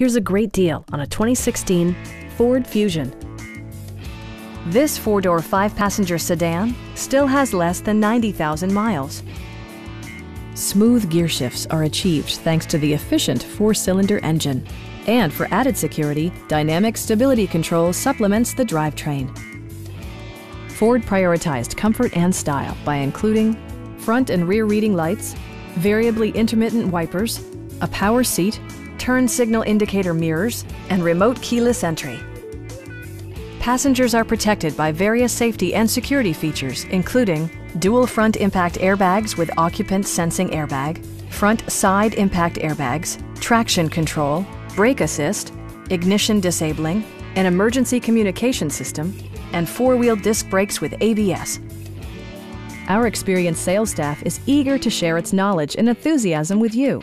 Here's a great deal on a 2016 Ford Fusion. This four-door, five-passenger sedan still has less than 90,000 miles. Smooth gear shifts are achieved thanks to the efficient four-cylinder engine. And for added security, Dynamic Stability Control supplements the drivetrain. Ford prioritized comfort and style by including front and rear reading lights, variably intermittent wipers, a power seat, turn signal indicator mirrors, and remote keyless entry. Passengers are protected by various safety and security features, including dual front impact airbags with occupant sensing airbag, front side impact airbags, traction control, brake assist, ignition disabling, an emergency communication system, and four-wheel disc brakes with ABS. Our experienced sales staff is eager to share its knowledge and enthusiasm with you.